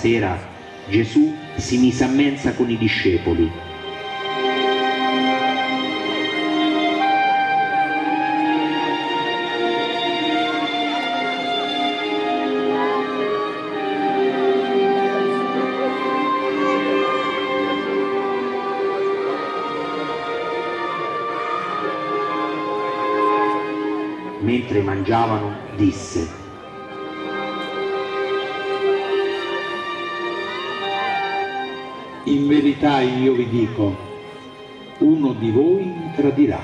sera, Gesù si mise a mensa con i discepoli. Mentre mangiavano, disse, In verità io vi dico, uno di voi mi tradirà.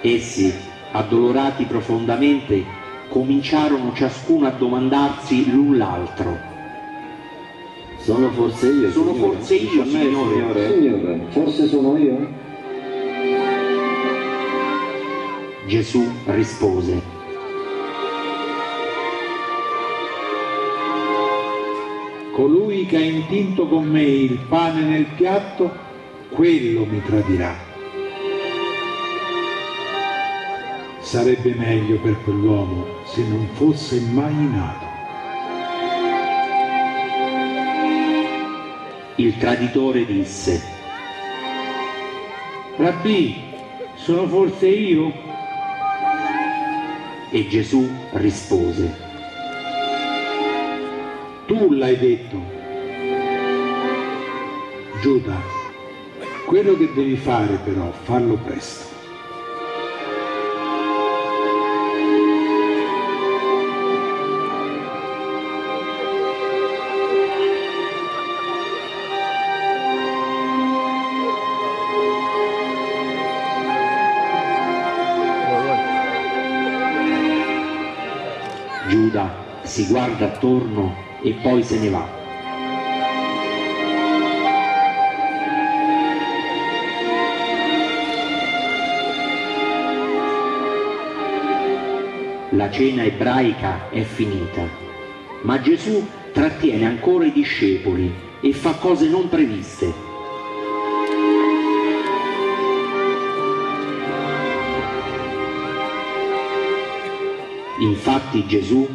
Essi, addolorati profondamente, cominciarono ciascuno a domandarsi l'un l'altro. Sono forse io? Sono Signore? forse io, me, Signore? Signore, forse sono io? Gesù rispose, Colui che ha intinto con me il pane nel piatto, quello mi tradirà. Sarebbe meglio per quell'uomo se non fosse mai nato. il traditore disse, Rabbì, sono forse io? e Gesù rispose, Tu l'hai detto. Giuda, quello che devi fare però, fallo presto. Guarda attorno e poi se ne va. La cena ebraica è finita, ma Gesù trattiene ancora i discepoli e fa cose non previste. Infatti Gesù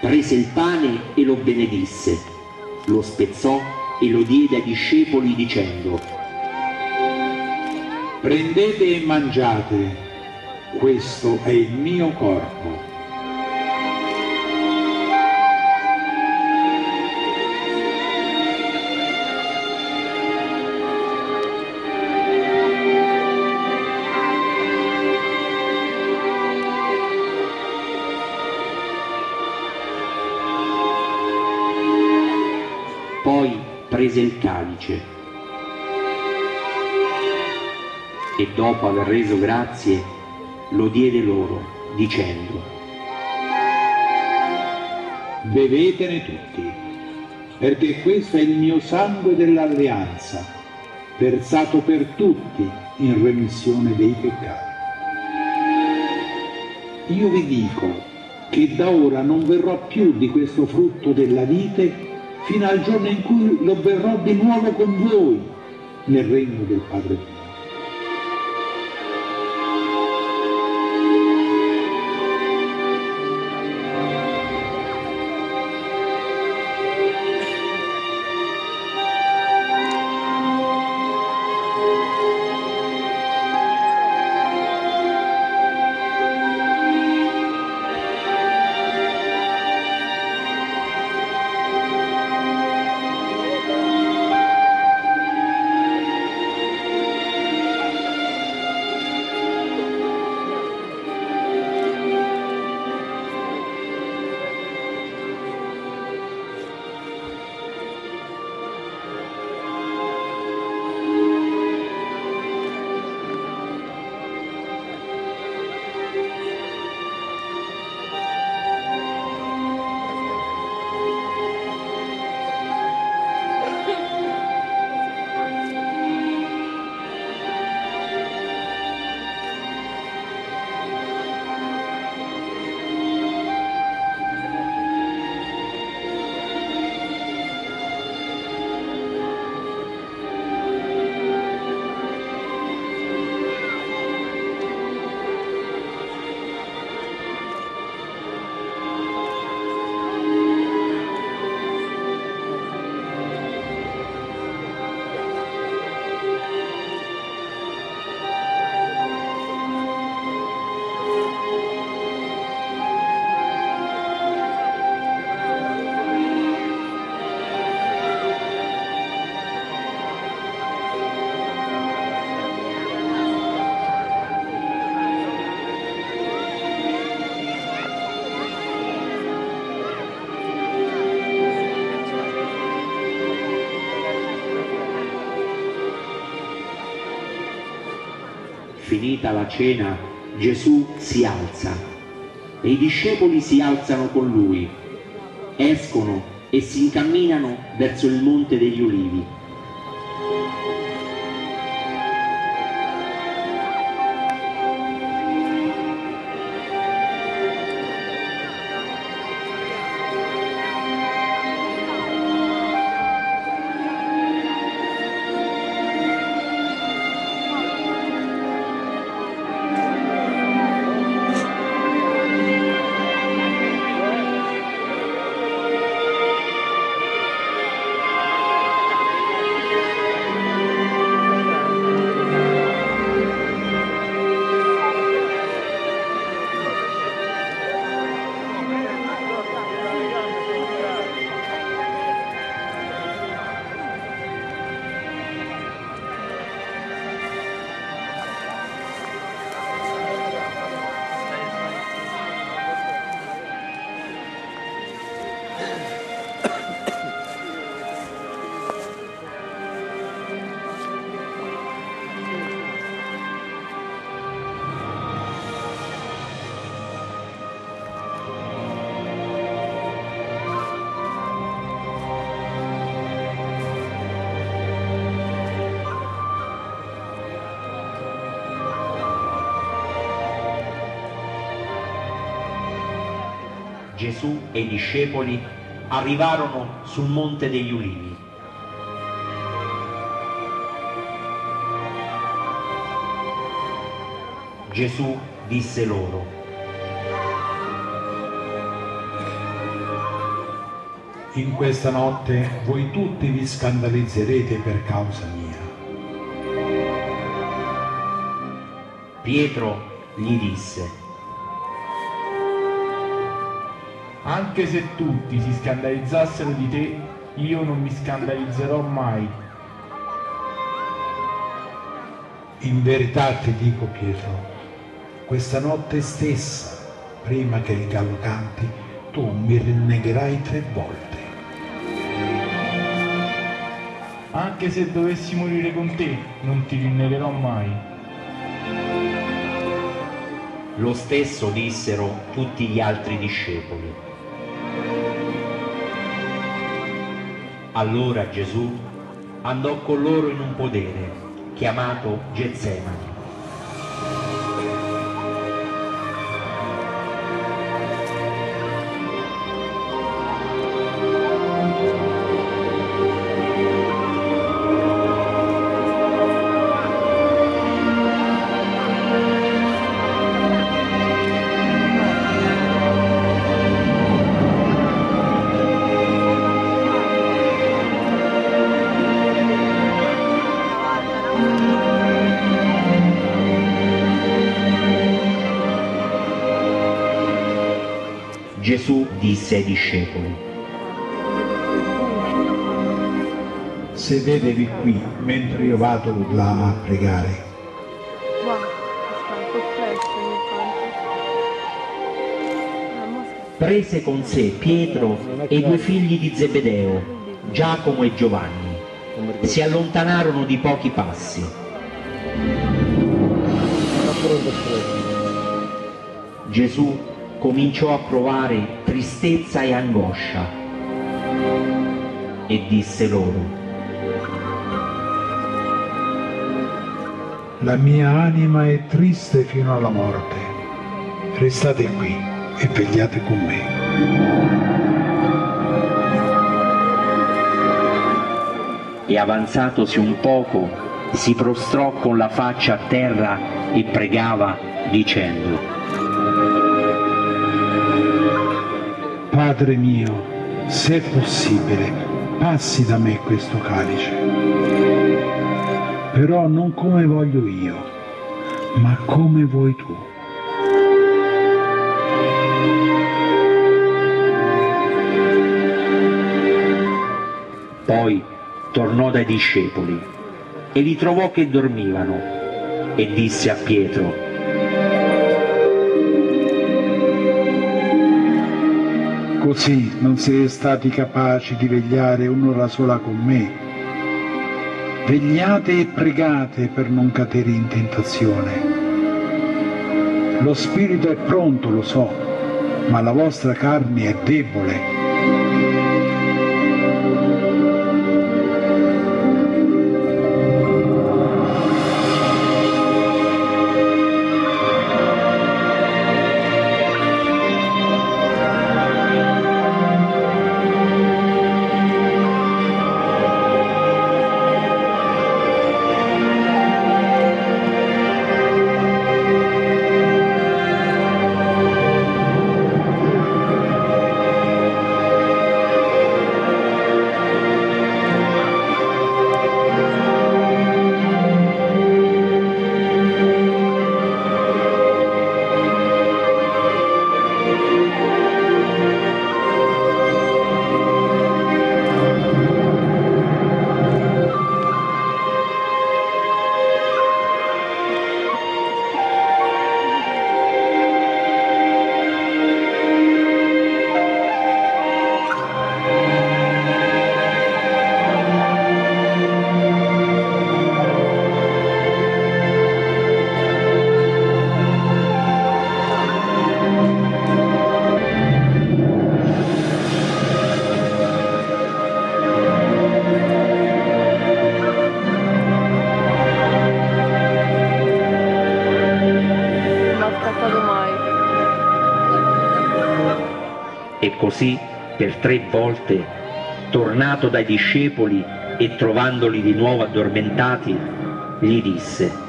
prese il pane e lo benedisse, lo spezzò e lo diede ai discepoli dicendo, Prendete e mangiate, questo è il mio corpo. E dopo aver reso grazie lo diede loro dicendo, Bevetene tutti, perché questo è il mio sangue dell'alleanza, versato per tutti in remissione dei peccati. Io vi dico che da ora non verrò più di questo frutto della vite fino al giorno in cui lo verrò di nuovo con voi nel regno del Padre mio. Finita la cena, Gesù si alza e i discepoli si alzano con lui, escono e si incamminano verso il monte degli ulivi. Gesù e i discepoli arrivarono sul monte degli ulivi. Gesù disse loro, In questa notte voi tutti vi scandalizzerete per causa mia. Pietro gli disse, Anche se tutti si scandalizzassero di te, io non mi scandalizzerò mai. In verità ti dico Pietro, questa notte stessa, prima che il gallo canti, tu mi rinnegherai tre volte. Anche se dovessi morire con te, non ti rinnegherò mai. Lo stesso dissero tutti gli altri discepoli. Allora Gesù andò con loro in un podere chiamato Getsemani. Ai discepoli, Sedetevi qui mentre io vado là a pregare. prese con sé Pietro e i due figli di Zebedeo, Giacomo e Giovanni. Si allontanarono di pochi passi. Gesù cominciò a provare tristezza e angoscia e disse loro, La mia anima è triste fino alla morte. Restate qui e vegliate con me. e avanzatosi un poco si prostrò con la faccia a terra e pregava dicendo Padre mio, se è possibile, passi da me questo calice. Però non come voglio io, ma come vuoi tu. Poi tornò dai discepoli e li trovò che dormivano e disse a Pietro Così non siete stati capaci di vegliare un'ora sola con me. Vegliate e pregate per non cadere in tentazione. Lo spirito è pronto, lo so, ma la vostra carne è debole. Tornato dai discepoli e trovandoli di nuovo addormentati, gli disse,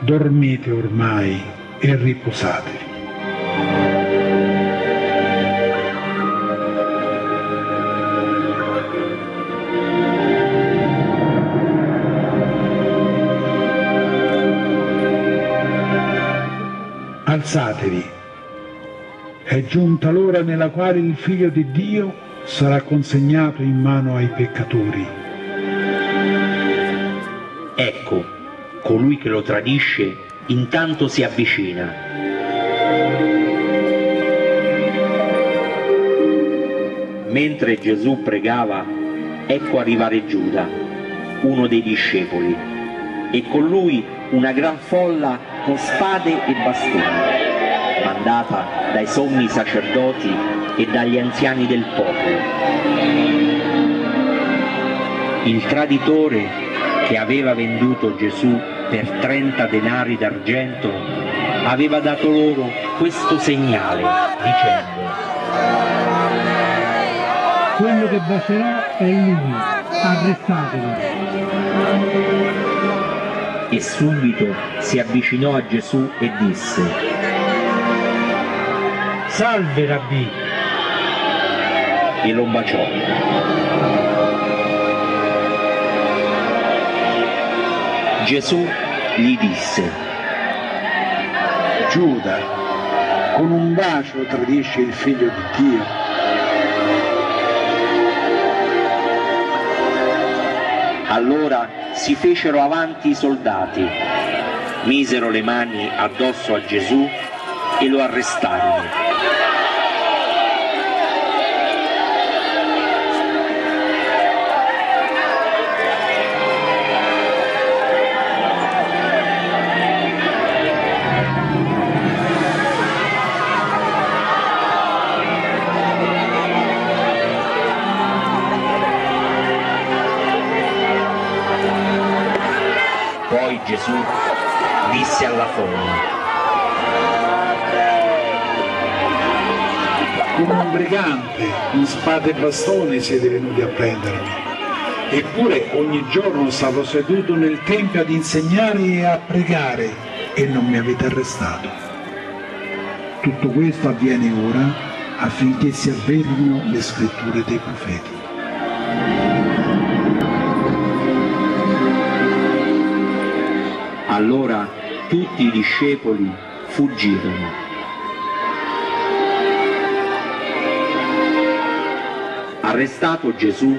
Dormite ormai e riposatevi. Alzatevi. È giunta l'ora nella quale il Figlio di Dio sarà consegnato in mano ai peccatori. ecco, colui che lo tradisce intanto si avvicina. Mentre Gesù pregava, ecco arrivare Giuda, uno dei discepoli, e con lui una gran folla con spade e bastoni, mandata dai sommi sacerdoti e dagli anziani del popolo. Il traditore che aveva venduto Gesù per 30 denari d'argento aveva dato loro questo segnale dicendo Quello che bacerà è lui, arrestatelo. e subito si avvicinò a Gesù e disse Salve Rabbì, e lo baciò. Gesù gli disse Giuda, con un bacio tradisce il figlio di Dio. Allora si fecero avanti i soldati, misero le mani addosso a Gesù e lo arrestarono. Brigante, con spade e bastoni siete venuti a prendermi. Eppure ogni giorno stavo seduto nel tempio ad insegnare e a pregare e non mi avete arrestato. Tutto questo avviene ora affinché si avverino le scritture dei profeti. allora tutti i discepoli fuggirono. Arrestato Gesù,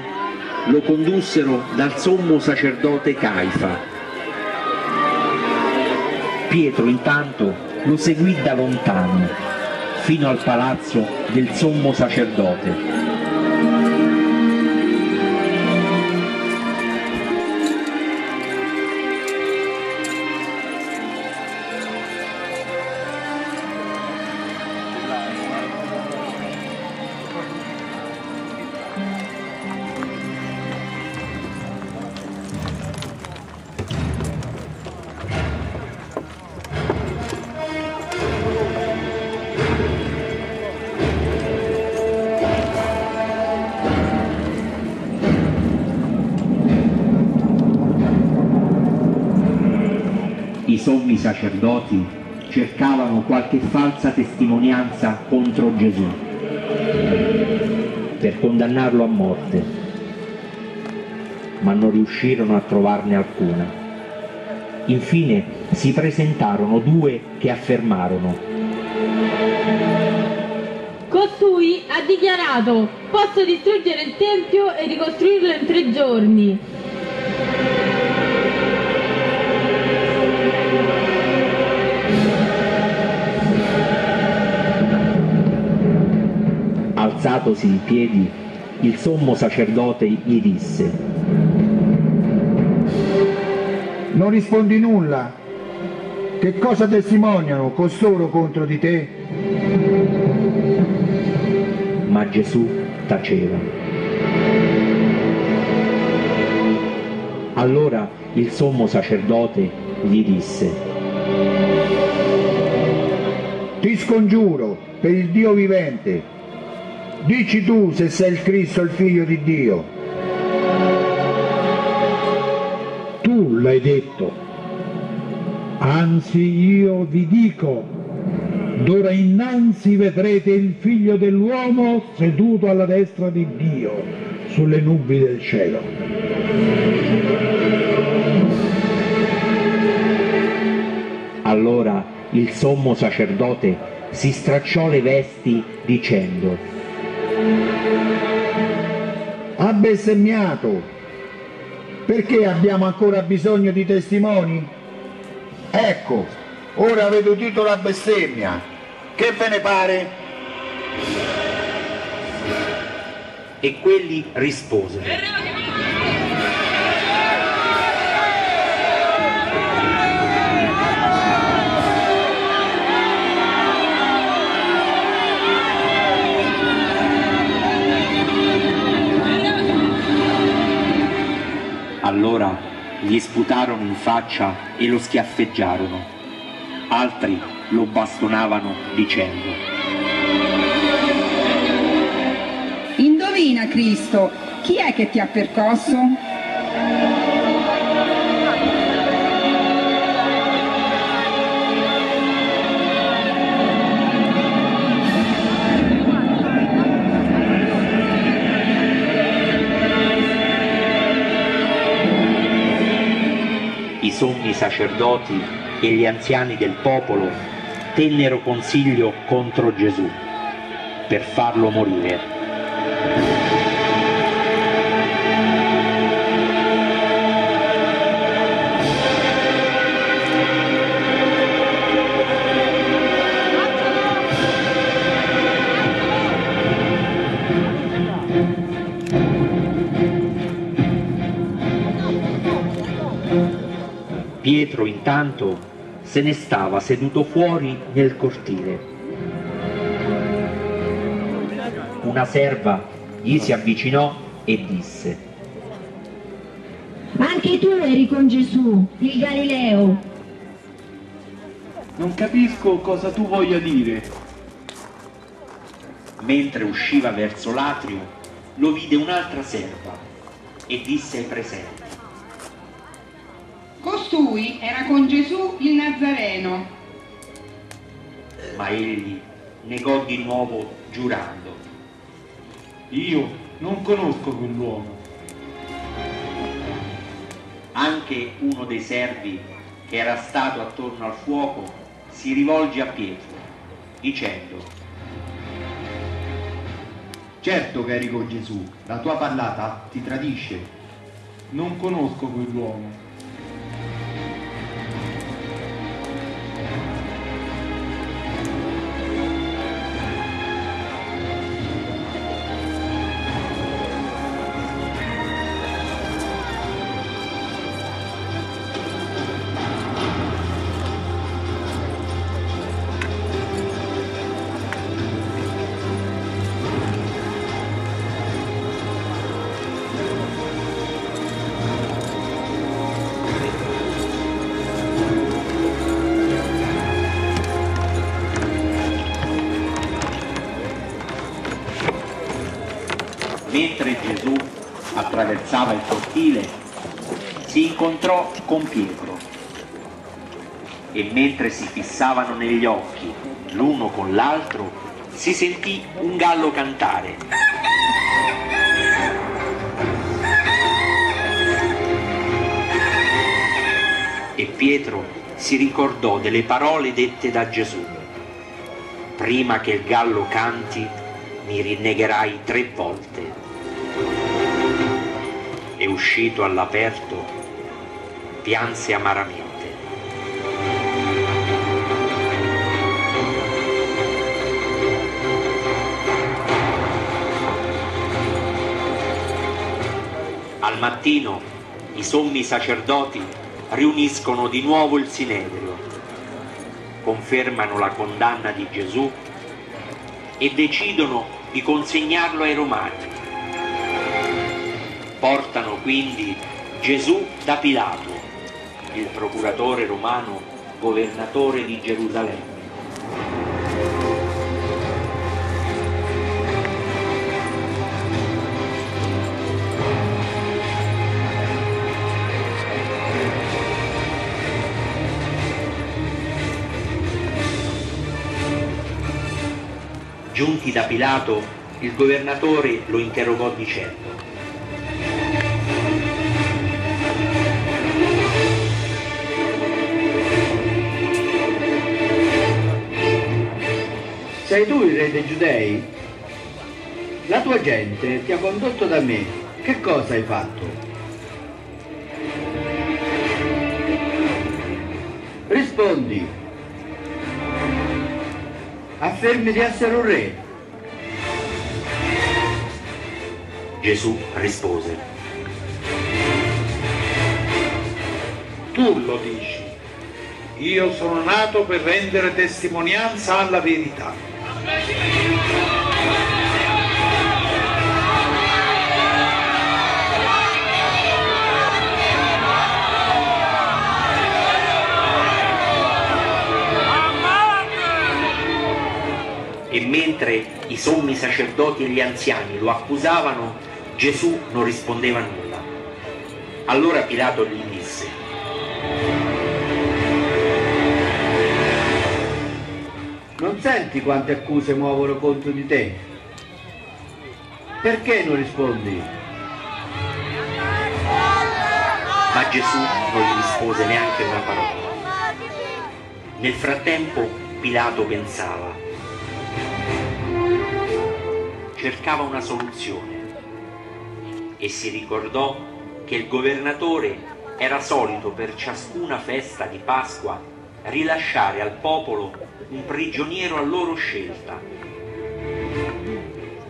lo condussero dal sommo sacerdote Caifa. Pietro intanto lo seguì da lontano, fino al palazzo del sommo sacerdote. Cercavano qualche falsa testimonianza contro Gesù per condannarlo a morte, ma non riuscirono a trovarne alcuna. Infine si presentarono due che affermarono Costui ha dichiarato, posso distruggere il Tempio e ricostruirlo in tre giorni. Alzatosi in piedi, il sommo sacerdote gli disse Non rispondi nulla. Che cosa testimoniano costoro contro di te? ma Gesù taceva. Allora il sommo sacerdote gli disse, Ti scongiuro per il Dio vivente. Dici tu se sei il Cristo, il figlio di Dio. Tu l'hai detto. Anzi io vi dico D'ora innanzi vedrete il figlio dell'uomo seduto alla destra di Dio sulle nubi del cielo. Allora il sommo sacerdote si stracciò le vesti dicendo Ha bestemmiato. Perché abbiamo ancora bisogno di testimoni? Ecco, ora avete udito la bestemmia. Che ve ne pare? e quelli risposero. Allora gli sputarono in faccia e lo schiaffeggiarono. Altri lo bastonavano dicendo Indovina Cristo, chi è che ti ha percosso? Sommi sacerdoti e gli anziani del popolo tennero consiglio contro Gesù per farlo morire. Pietro intanto se ne stava seduto fuori nel cortile. Una serva gli si avvicinò e disse Anche tu eri con Gesù, il Galileo. Non capisco cosa tu voglia dire. Mentre usciva verso l'atrio, lo vide un'altra serva e disse ai presenti Costui era con Gesù il Nazareno. ma egli negò di nuovo giurando. Io non conosco quell'uomo. Anche uno dei servi che era stato attorno al fuoco si rivolge a Pietro dicendo Certo che eri con Gesù, la tua parlata ti tradisce. Non conosco quell'uomo. Attraversava il cortile si incontrò con Pietro. e mentre si fissavano negli occhi l'uno con l'altro si sentì un gallo cantare. E Pietro si ricordò delle parole dette da Gesù. Prima che il gallo canti mi rinnegherai tre volte. Uscito all'aperto pianse amaramente. Al mattino i sommi sacerdoti riuniscono di nuovo il Sinedrio, confermano la condanna di Gesù e decidono di consegnarlo ai Romani. Portano quindi Gesù da Pilato, il procuratore romano governatore di Gerusalemme. Giunti da Pilato, il governatore lo interrogò dicendo Sei tu il re dei giudei? La tua gente ti ha condotto da me. Che cosa hai fatto? Rispondi. Affermi di essere un re. Gesù rispose. Tu lo dici. Io sono nato per rendere testimonianza alla verità. E mentre i sommi sacerdoti e gli anziani lo accusavano, Gesù non rispondeva nulla. Allora Pilato gli senti quante accuse muovono contro di te? Perché non rispondi? ma Gesù non gli rispose neanche una parola. Nel frattempo Pilato pensava, cercava una soluzione e si ricordò che il governatore era solito per ciascuna festa di Pasqua rilasciare al popolo un prigioniero a loro scelta.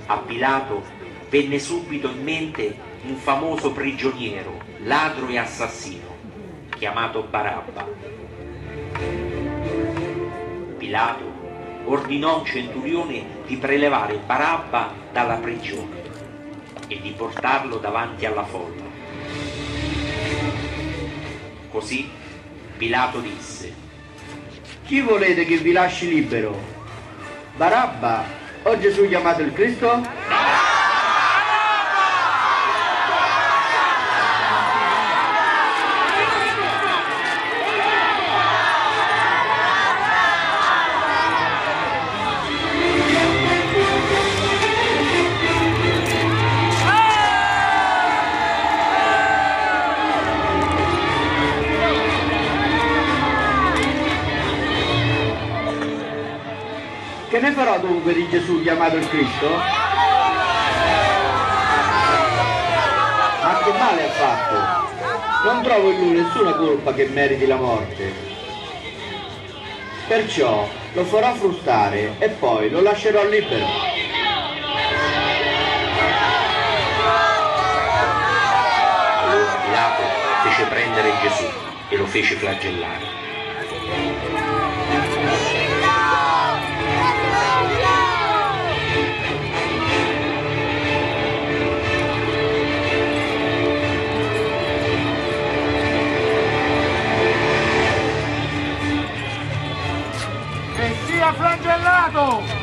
A Pilato venne subito in mente un famoso prigioniero, ladro e assassino, chiamato Barabba. Pilato ordinò a un centurione di prelevare Barabba dalla prigione e di portarlo davanti alla folla. Così Pilato disse, Chi volete che vi lasci libero? Barabba o Gesù chiamato il Cristo? Ne farò dunque di Gesù chiamato il Cristo? Ma che male ha fatto? Non trovo in lui nessuna colpa che meriti la morte. Perciò lo farò frustare e poi lo lascerò libero. Pilato fece prendere Gesù e lo fece flagellare. Flagellato!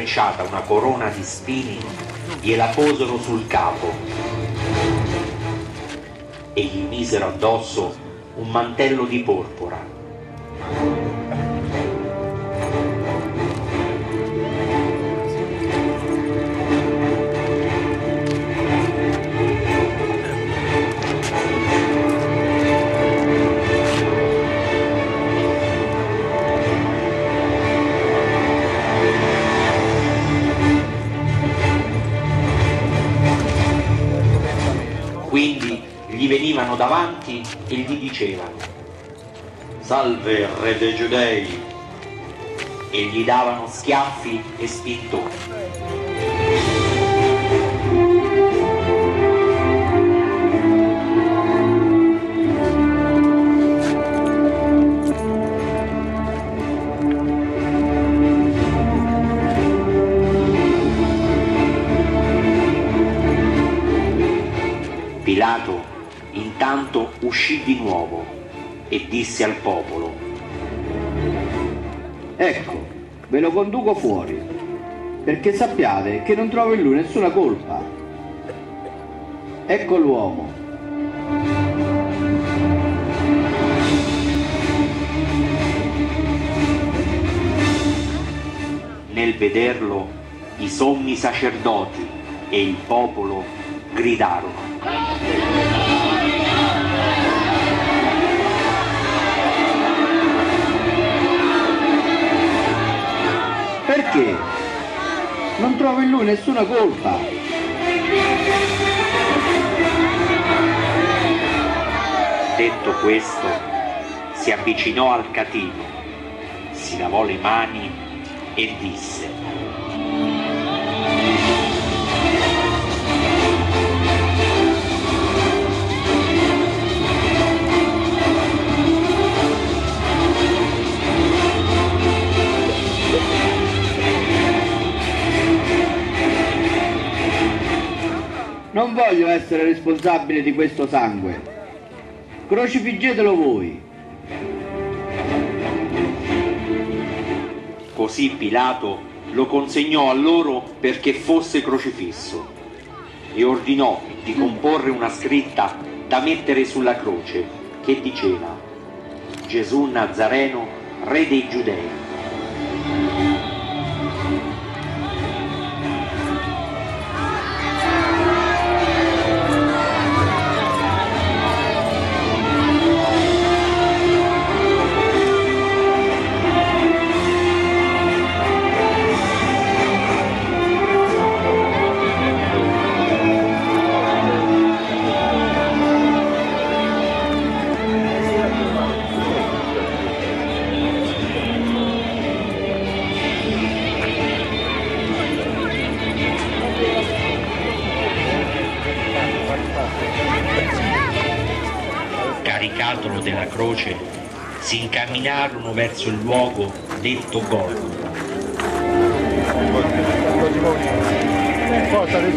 Intrecciata una corona di spini, gliela posero sul capo e gli misero addosso un mantello di porpora. Salve re dei giudei e gli davano schiaffi e spintoni. Pilato intanto uscì di nuovo e disse al popolo Ecco, ve lo conduco fuori, perché sappiate che non trovo in lui nessuna colpa. Ecco l'uomo. Nel vederlo i sommi sacerdoti e il popolo gridarono. Perché? Non trovo in lui nessuna colpa. Detto questo, si avvicinò al catino, si lavò le mani e disse Non voglio essere responsabile di questo sangue. Crocifiggetelo voi. Così Pilato lo consegnò a loro perché fosse crocifisso e ordinò di comporre una scritta da mettere sulla croce che diceva Gesù Nazareno, re dei giudei. Croce, si incamminarono verso il luogo detto Golgota. Forza De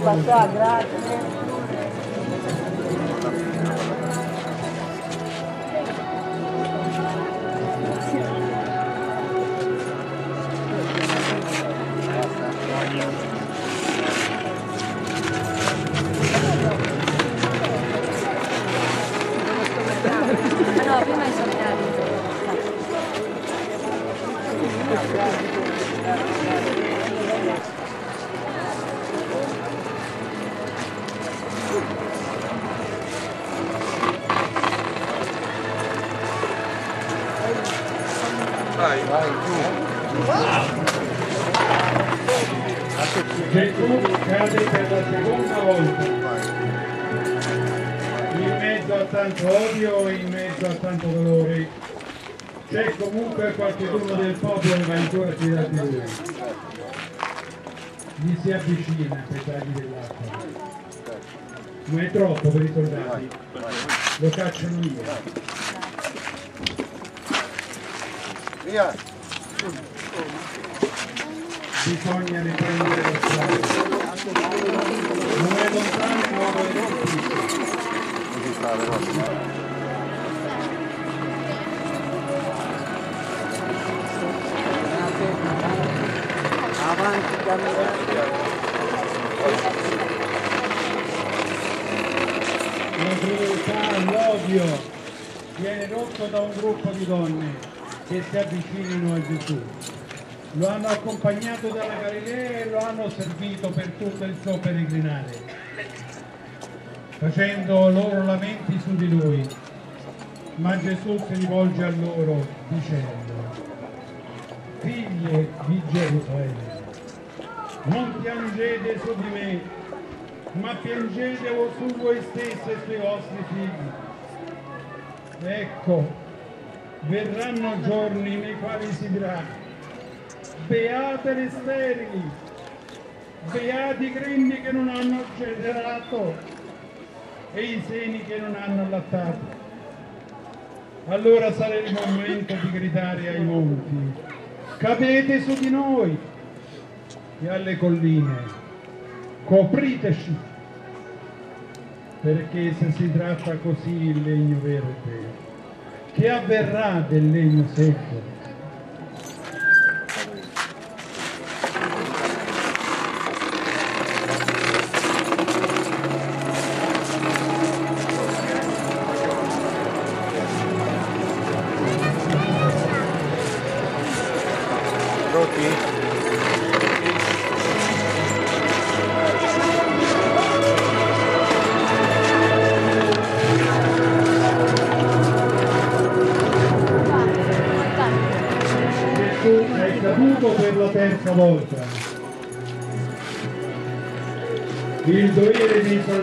passou a graça. Vai, vai, Gesù cade per la seconda volta. In mezzo a tanto odio e in mezzo a tanto dolore. C'è comunque qualcuno del popolo che va ancora fidato di lui. Gli si avvicina per dargli dell'acqua. Ma è troppo per i soldati. Lo cacciano via. Via! Bisogna riprendere la strada. Non è lontano il luogo del supplizio. Avanti, camminate. La crudeltà, l'odio viene rotto da un gruppo di donne che si avvicinano a Gesù. Lo hanno accompagnato dalla Galilea e lo hanno servito per tutto il suo peregrinare, facendo loro lamenti su di lui. Ma Gesù si rivolge a loro dicendo, figlie di Gerusalemme, non piangete su di me, ma piangete su voi stessi e sui vostri figli. Ecco, verranno giorni nei quali si dirà, beate le sterili, beati i grembi che non hanno generato e i seni che non hanno allattato. Allora sarà il momento di gridare ai monti, cadete su di noi e alle colline, copriteci, perché se si tratta così il legno verde, che avverrà del legno secco?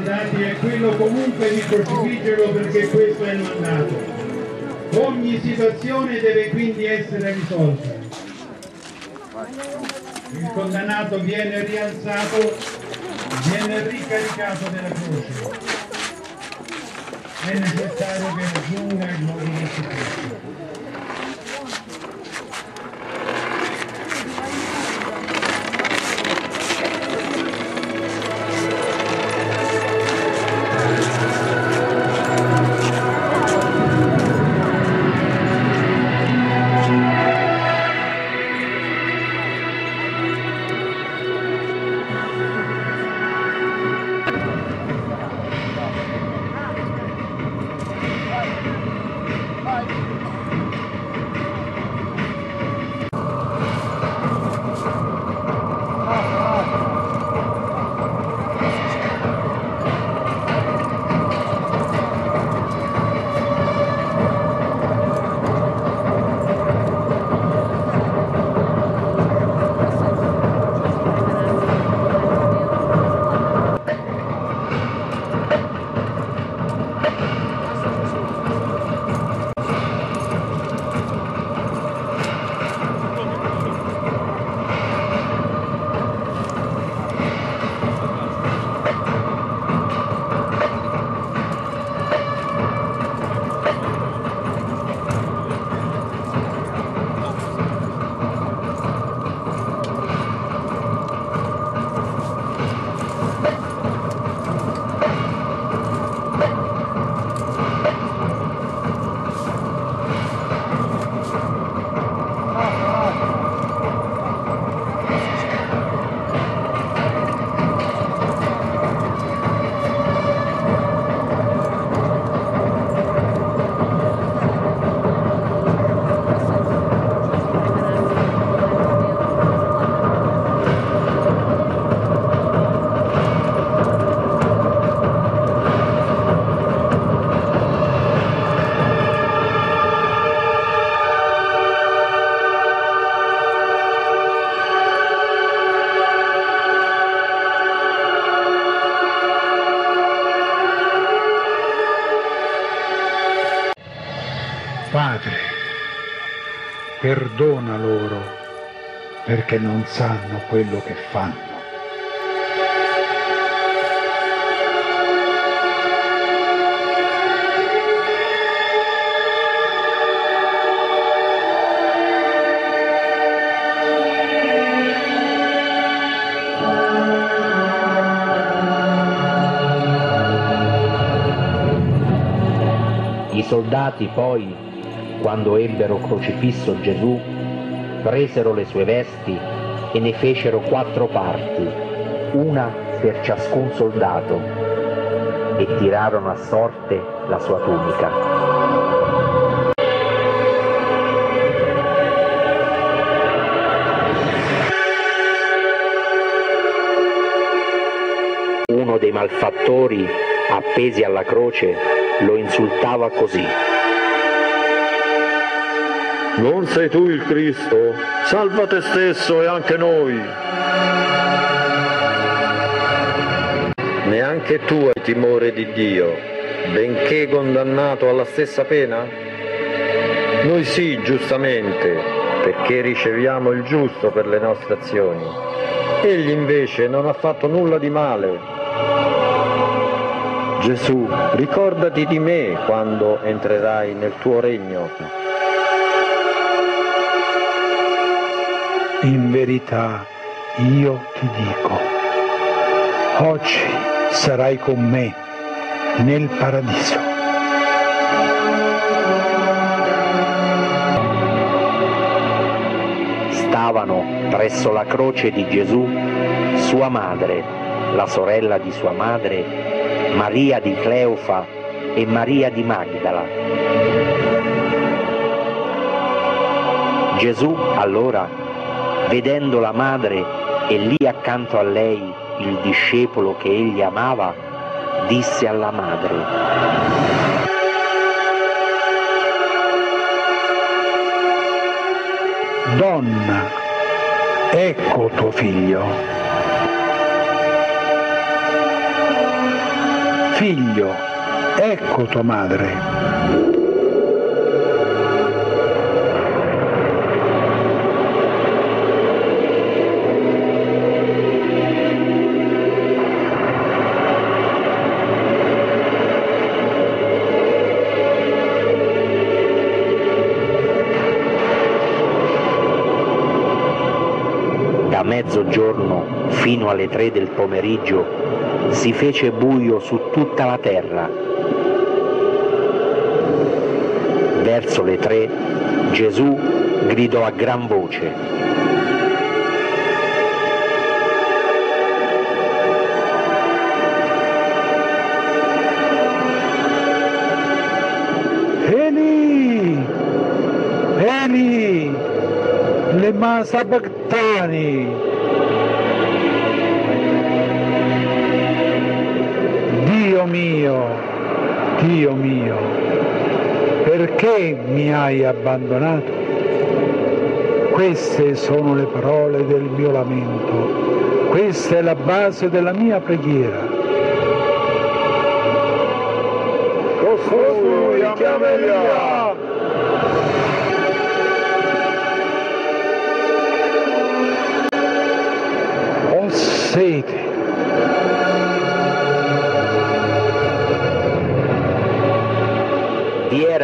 Soldati è quello comunque di crocifiggerlo perché questo è il mandato. Ogni situazione deve quindi essere risolta. Il condannato viene rialzato, viene ricaricato della croce. È necessario che raggiunga il luogo del supplizio. Perché non sanno quello che fanno. I soldati poi, quando ebbero crocifisso Gesù, presero le sue vesti e ne fecero quattro parti, una per ciascun soldato, e tirarono a sorte la sua tunica. Uno dei malfattori, appesi alla croce, lo insultava così. Non sei tu il Cristo? Salva te stesso e anche noi. Neanche tu hai timore di Dio, benché condannato alla stessa pena? Noi sì, giustamente, perché riceviamo il giusto per le nostre azioni. Egli invece non ha fatto nulla di male. Gesù, ricordati di me quando entrerai nel tuo regno. In verità io ti dico, oggi sarai con me nel paradiso. Stavano presso la croce di Gesù sua madre, la sorella di sua madre, Maria di Cleofa e Maria di Magdala. Gesù allora, vedendo la madre e lì accanto a lei il discepolo che egli amava, disse alla madre, Donna, ecco tuo figlio. Figlio, ecco tua madre. Mezzogiorno fino alle tre del pomeriggio si fece buio su tutta la terra. Verso le tre Gesù gridò a gran voce. Eli, Eli, lema sabachthani. Mio, Dio mio, perché mi hai abbandonato? Queste sono le parole del mio lamento, questa è la base della mia preghiera. Costui! Ho sete.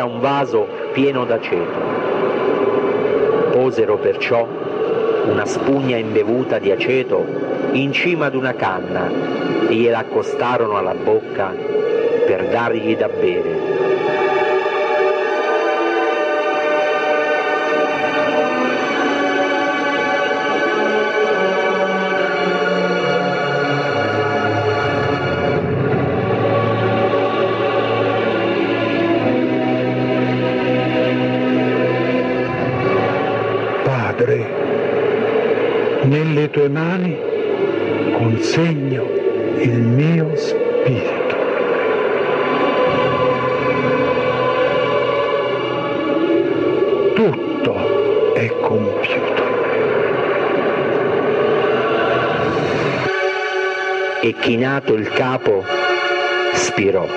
Era un vaso pieno d'aceto. Posero perciò una spugna imbevuta di aceto in cima ad una canna e gliela accostarono alla bocca per dargli da bere. Tue mani consegno il mio spirito. Tutto è compiuto. E chinato il capo spirò.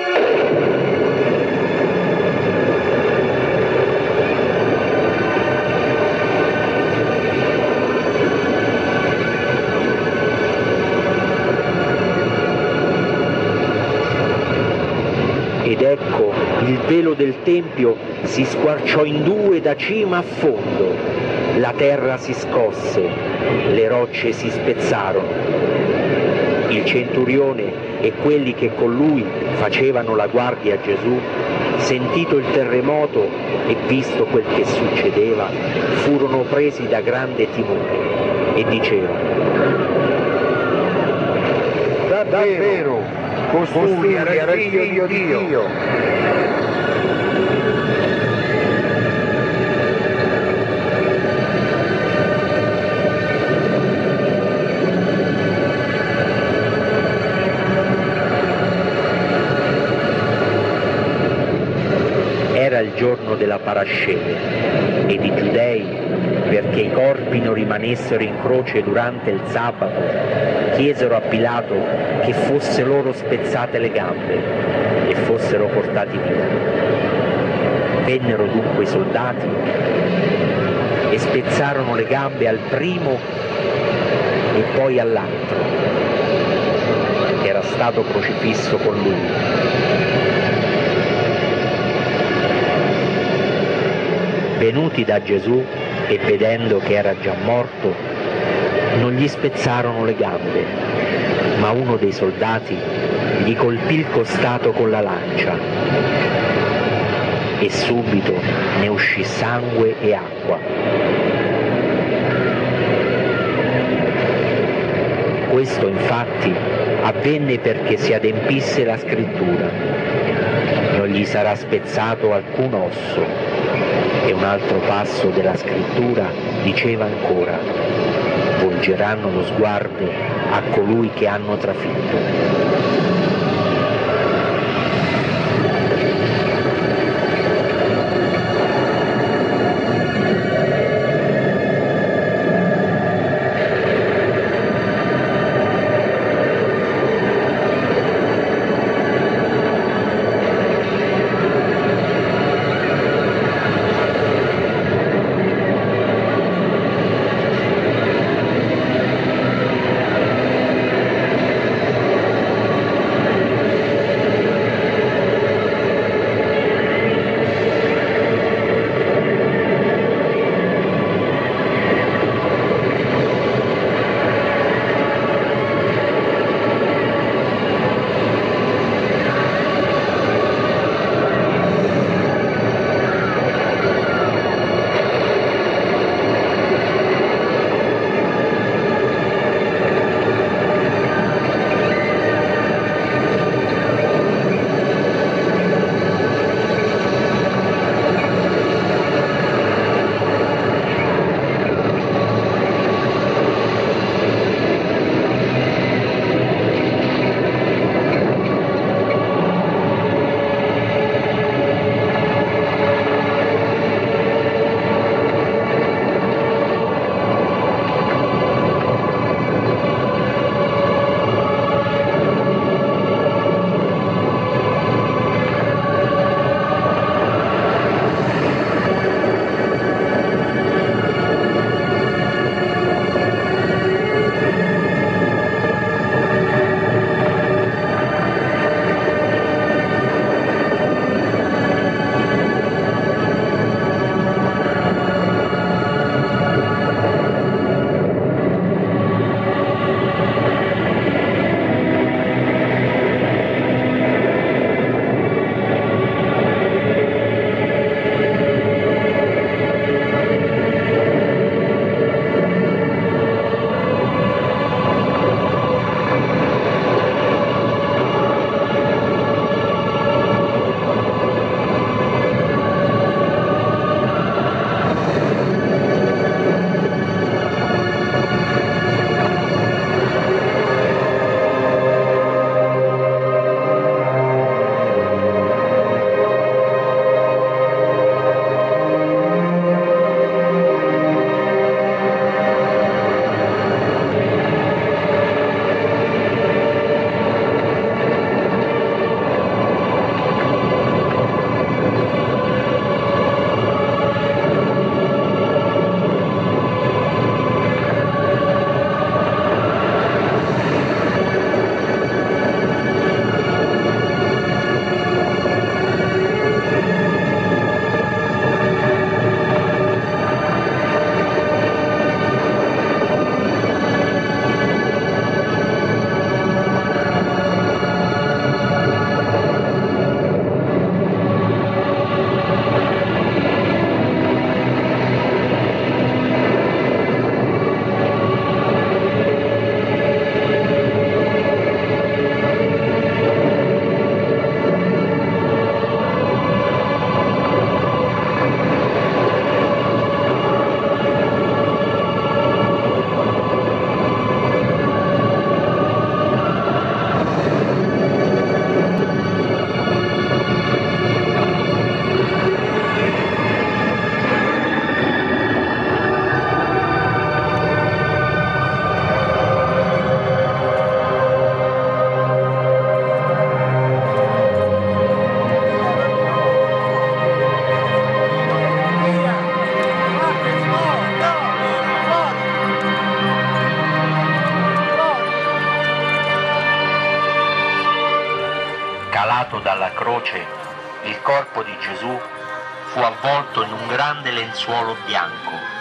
Del Tempio si squarciò in due da cima a fondo, la terra si scosse, le rocce si spezzarono. Il centurione e quelli che con lui facevano la guardia a Gesù, sentito il terremoto e visto quel che succedeva, furono presi da grande timore e dicevano Davvero, costui era il figlio di Dio. Della parasceve ed i giudei, perché i corpi non rimanessero in croce durante il sabato, chiesero a Pilato che fosse loro spezzate le gambe e fossero portati via. Vennero dunque i soldati e spezzarono le gambe al primo e poi all'altro, che era stato crocifisso con lui. Venuti da Gesù e vedendo che era già morto, non gli spezzarono le gambe, ma uno dei soldati gli colpì il costato con la lancia e subito ne uscì sangue e acqua. Questo infatti avvenne perché si adempisse la scrittura. Non gli sarà spezzato alcun osso. Un altro passo della scrittura diceva ancora, volgeranno lo sguardo a colui che hanno trafitto. Croce, il corpo di Gesù fu avvolto in un grande lenzuolo bianco.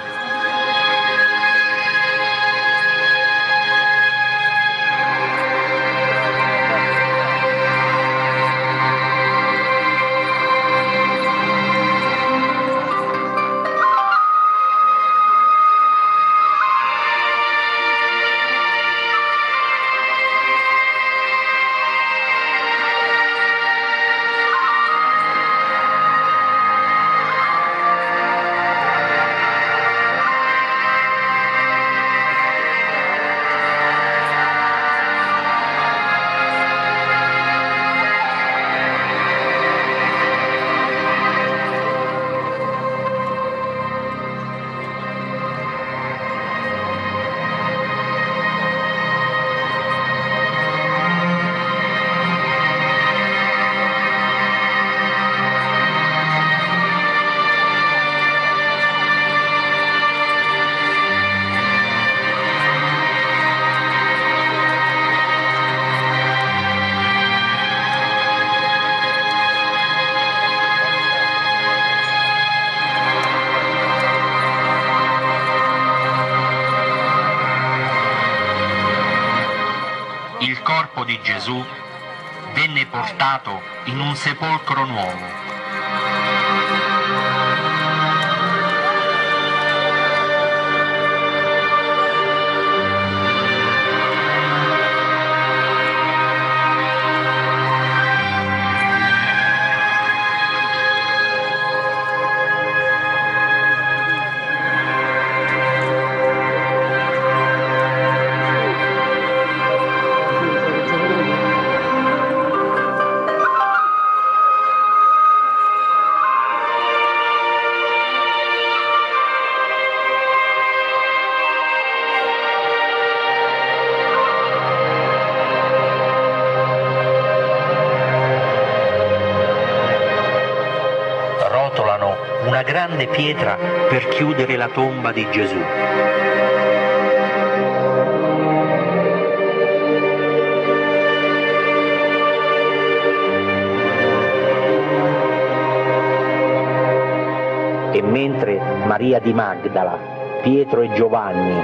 Sepolcro grande pietra per chiudere la tomba di Gesù. E mentre Maria di Magdala, Pietro e Giovanni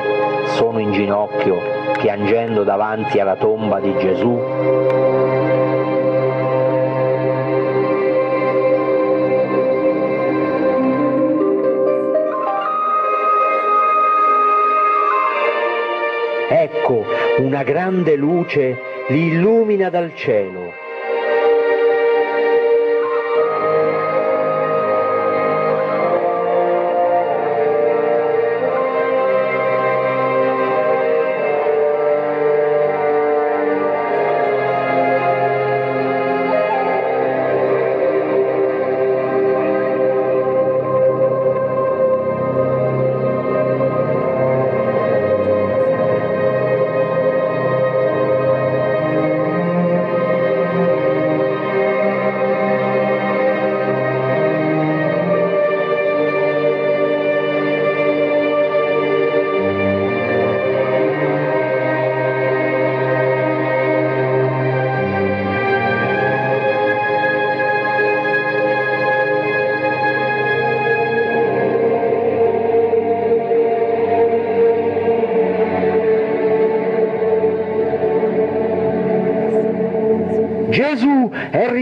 sono in ginocchio piangendo davanti alla tomba di Gesù, Ecco, una grande luce li illumina dal cielo.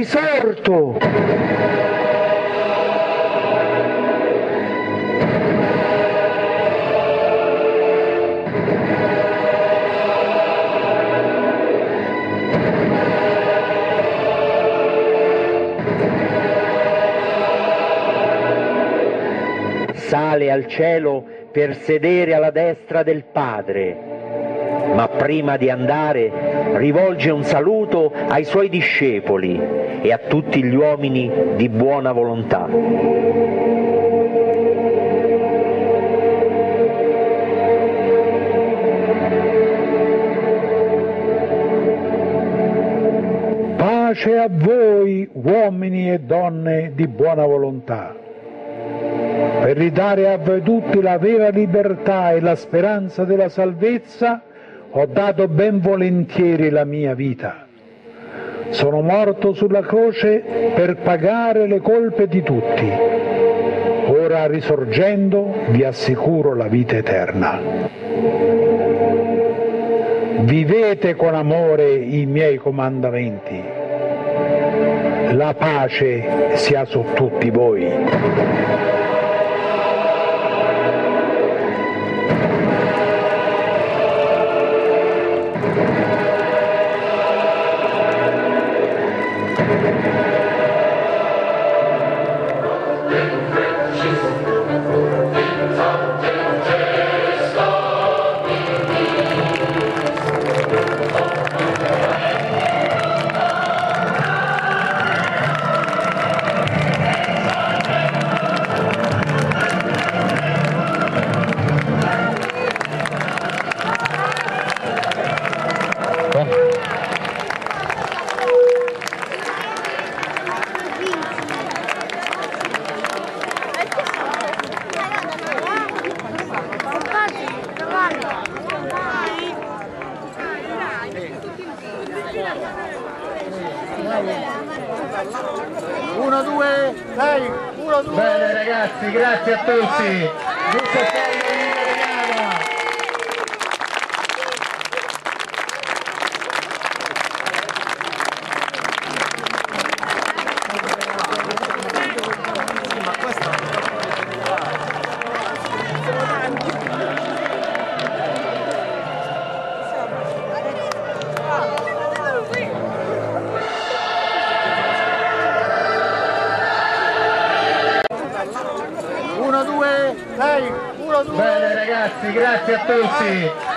Risorto! Sale al cielo per sedere alla destra del Padre, ma prima di andare rivolge un saluto ai suoi discepoli e a tutti gli uomini di buona volontà. Pace a voi, uomini e donne di buona volontà, per ridare a voi tutti la vera libertà e la speranza della salvezza, ho dato ben volentieri la mia vita. Sono morto sulla croce per pagare le colpe di tutti. Ora risorgendo vi assicuro la vita eterna. Vivete con amore i miei comandamenti. La pace sia su tutti voi. Grazie a